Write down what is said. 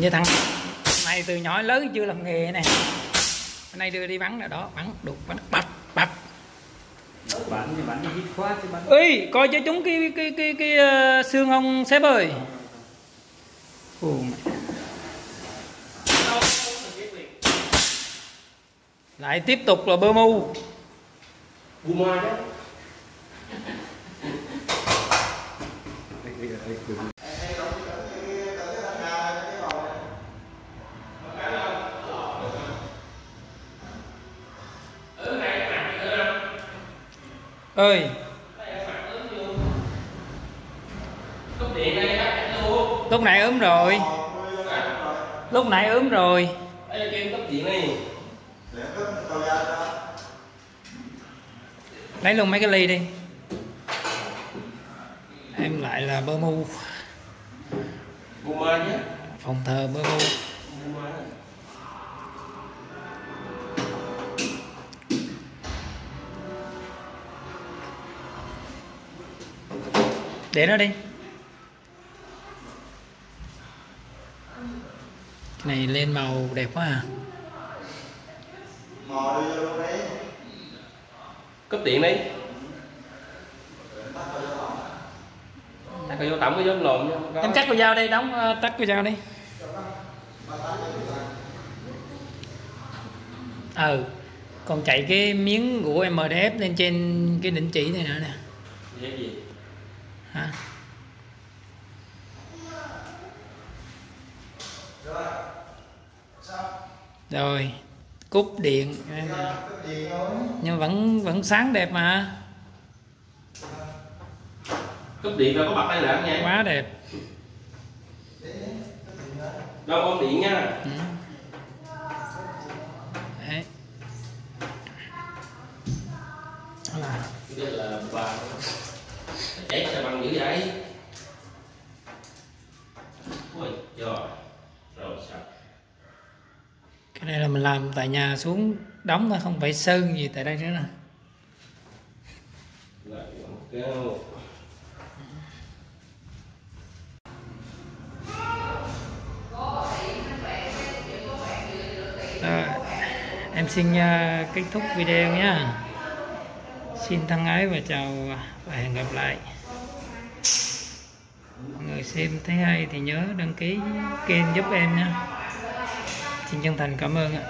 như thằng này từ nhỏ lớn chưa làm nghề này hôm nay đưa đi bắn rồi đó bắn đục bắn bập bập. Bắn thì bắn hít khoát chứ bắn ơi coi cho chúng cái cái cái cái, uh, xương ông sếp ơi. Ồ, mẹ. lại tiếp tục là bơ mu. Buma chứ ơi. Lúc nãy ốm rồi. Lúc nãy ốm rồi. Lấy luôn mấy cái ly đi. Em lại là bơ mu phòng thờ bơ mu để nó đi. Cái này lên màu đẹp quá à. Cấp điện đi. Ta có vô tổng cái giống lồn nha. Em cắt con dao đây đóng ờ, tắt con dao đi. Ừ còn chạy cái miếng của MDF lên trên cái đỉnh chỉ này nữa nè Hả? Rồi cúp điện. Nhưng vẫn vẫn sáng đẹp mà. Cấp điện đâu có bật đây lại nha. Quá đẹp. Đâu ôm điện nha. Ừ. Đấy. Là cháy sao bằng dữ vậy? Ôi trời rồi sao? Cái này là mình làm tại nhà xuống đóng thôi không phải sơn gì tại đây nữa nè. Lại Rồi, em xin uh, kết thúc video nhé xin thân ái và chào và hẹn gặp lại. Mọi người xem thấy hay thì nhớ đăng ký kênh giúp em nhé. Xin chân thành cảm ơn ạ.